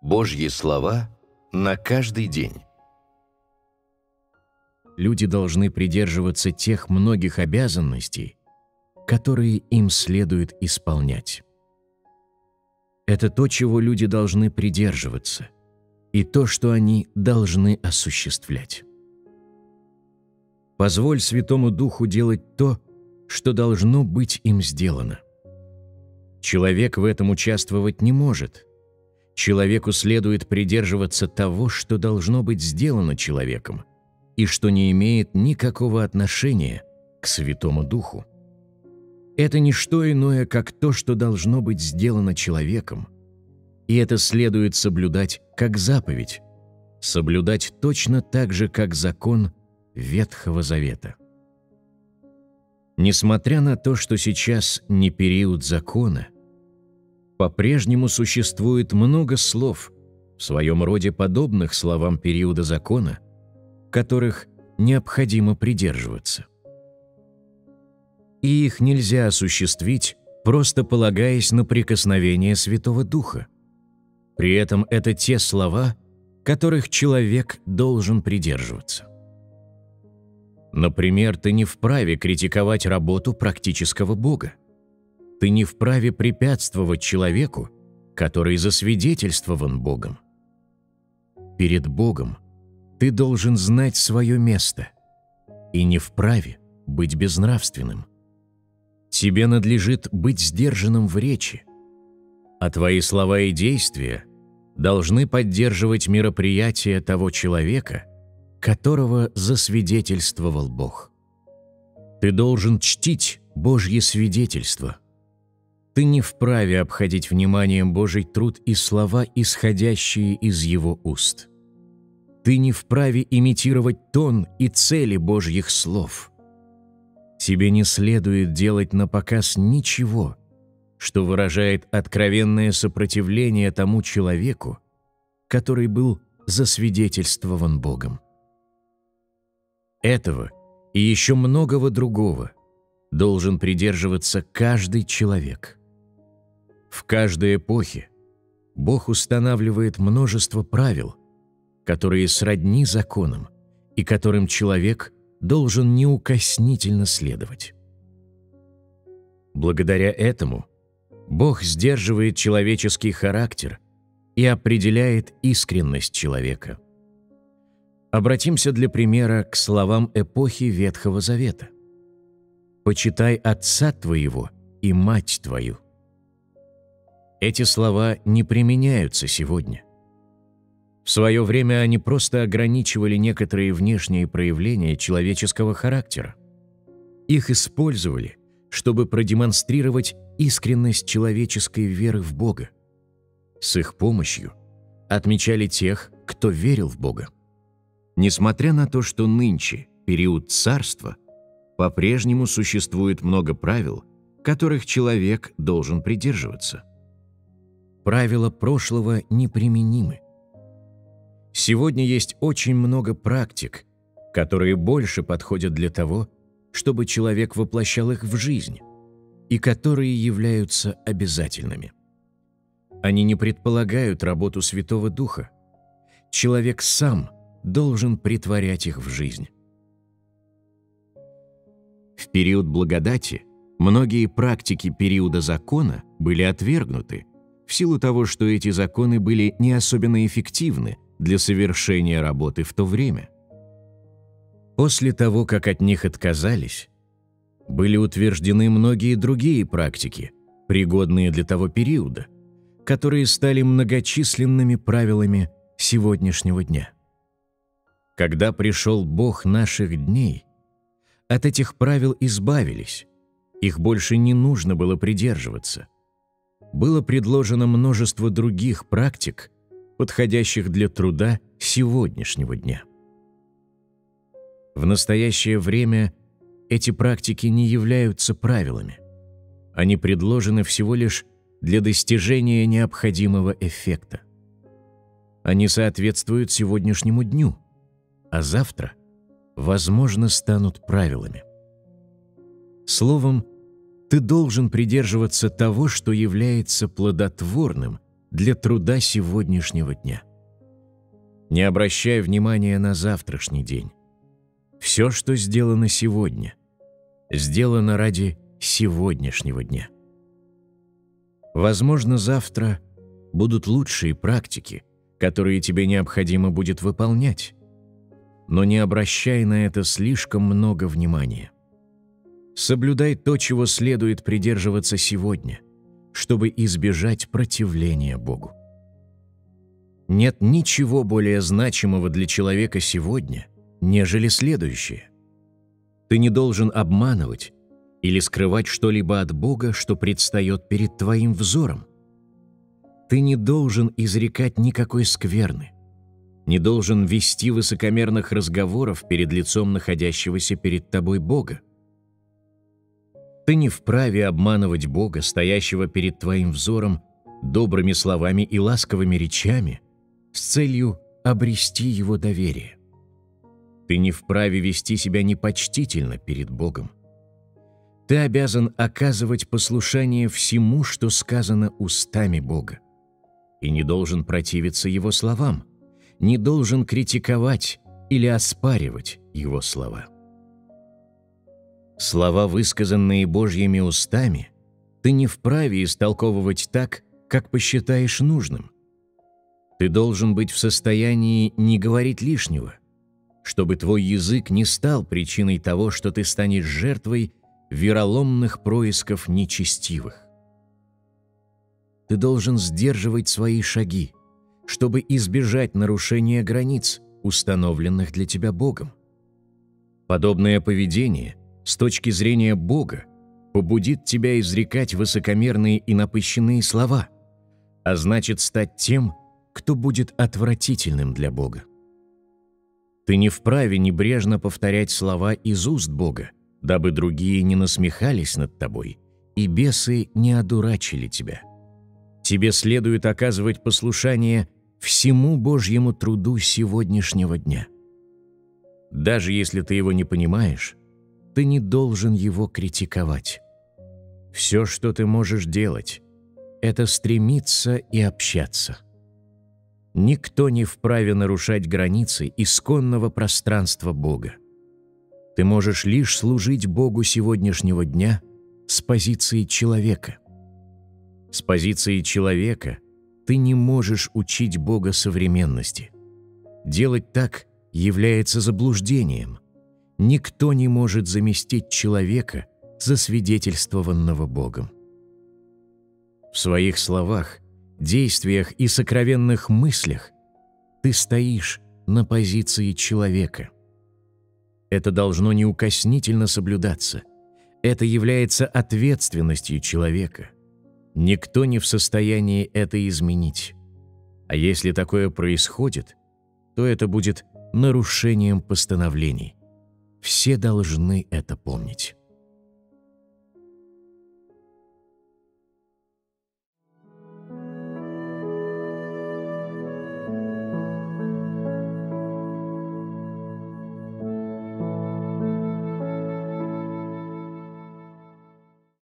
Божьи слова на каждый день. Люди должны придерживаться тех многих обязанностей, которые им следует исполнять. Это то, чего люди должны придерживаться, и то, что они должны осуществлять. Позволь Святому Духу делать то, что должно быть им сделано. Человек в этом участвовать не может. Человеку следует придерживаться того, что должно быть сделано человеком, и что не имеет никакого отношения к Святому Духу. Это не что иное, как то, что должно быть сделано человеком, и это следует соблюдать как заповедь, соблюдать точно так же, как закон Ветхого Завета. Несмотря на то, что сейчас не период закона, по-прежнему существует много слов, в своем роде подобных словам периода закона, которых необходимо придерживаться и их нельзя осуществить, просто полагаясь на прикосновение Святого Духа. При этом это те слова, которых человек должен придерживаться. Например, ты не вправе критиковать работу практического Бога. Ты не вправе препятствовать человеку, который засвидетельствован Богом. Перед Богом ты должен знать свое место и не вправе быть безнравственным. Тебе надлежит быть сдержанным в речи, а твои слова и действия должны поддерживать мероприятие того человека, которого засвидетельствовал Бог. Ты должен чтить Божье свидетельство. Ты не вправе обходить вниманием Божий труд и слова, исходящие из Его уст. Ты не вправе имитировать тон и цели Божьих слов – Тебе не следует делать на показ ничего, что выражает откровенное сопротивление тому человеку, который был засвидетельствован Богом. Этого и еще многого другого должен придерживаться каждый человек. В каждой эпохе Бог устанавливает множество правил, которые сродни законам и которым человек должен неукоснительно следовать. Благодаря этому Бог сдерживает человеческий характер и определяет искренность человека. Обратимся для примера к словам эпохи Ветхого Завета. «Почитай отца твоего и мать твою». Эти слова не применяются сегодня. В свое время они просто ограничивали некоторые внешние проявления человеческого характера. Их использовали, чтобы продемонстрировать искренность человеческой веры в Бога. С их помощью отмечали тех, кто верил в Бога. Несмотря на то, что нынче период царства, по-прежнему существует много правил, которых человек должен придерживаться. Правила прошлого неприменимы. Сегодня есть очень много практик, которые больше подходят для того, чтобы человек воплощал их в жизнь, и которые являются обязательными. Они не предполагают работу Святого Духа. Человек сам должен притворять их в жизнь. В период благодати многие практики периода закона были отвергнуты в силу того, что эти законы были не особенно эффективны – для совершения работы в то время. После того, как от них отказались, были утверждены многие другие практики, пригодные для того периода, которые стали многочисленными правилами сегодняшнего дня. Когда пришел Бог наших дней, от этих правил избавились, их больше не нужно было придерживаться. Было предложено множество других практик, подходящих для труда сегодняшнего дня. В настоящее время эти практики не являются правилами. Они предложены всего лишь для достижения необходимого эффекта. Они соответствуют сегодняшнему дню, а завтра, возможно, станут правилами. Словом, ты должен придерживаться того, что является плодотворным для труда сегодняшнего дня. Не обращай внимания на завтрашний день. Все, что сделано сегодня, сделано ради сегодняшнего дня. Возможно, завтра будут лучшие практики, которые тебе необходимо будет выполнять, но не обращай на это слишком много внимания. Соблюдай то, чего следует придерживаться сегодня, чтобы избежать противления Богу. Нет ничего более значимого для человека сегодня, нежели следующее. Ты не должен обманывать или скрывать что-либо от Бога, что предстает перед твоим взором. Ты не должен изрекать никакой скверны, не должен вести высокомерных разговоров перед лицом находящегося перед тобой Бога. Ты не вправе обманывать Бога, стоящего перед твоим взором, добрыми словами и ласковыми речами, с целью обрести Его доверие. Ты не вправе вести себя непочтительно перед Богом. Ты обязан оказывать послушание всему, что сказано устами Бога, и не должен противиться Его словам – не должен критиковать или оспаривать его слова. Слова, высказанные Божьими устами, ты не вправе истолковывать так, как посчитаешь нужным. Ты должен быть в состоянии не говорить лишнего, чтобы твой язык не стал причиной того, что ты станешь жертвой вероломных происков нечестивых. Ты должен сдерживать свои шаги, чтобы избежать нарушения границ, установленных для тебя Богом. Подобное поведение с точки зрения Бога побудит тебя изрекать высокомерные и напыщенные слова, а значит стать тем, кто будет отвратительным для Бога. Ты не вправе небрежно повторять слова из уст Бога, дабы другие не насмехались над тобой и бесы не одурачили тебя. Тебе следует оказывать послушание всему Божьему труду сегодняшнего дня. Даже если ты его не понимаешь, ты не должен его критиковать. Все, что ты можешь делать, это стремиться и общаться. Никто не вправе нарушать границы исконного пространства Бога. Ты можешь лишь служить Богу сегодняшнего дня с позиции человека. С позиции человека – ты не можешь учить Бога современности. Делать так является заблуждением. Никто не может заместить человека, засвидетельствованного Богом. В своих словах, действиях и сокровенных мыслях ты стоишь на позиции человека. Это должно неукоснительно соблюдаться. Это является ответственностью человека – Никто не в состоянии это изменить. А если такое происходит, то это будет нарушением постановлений. Все должны это помнить.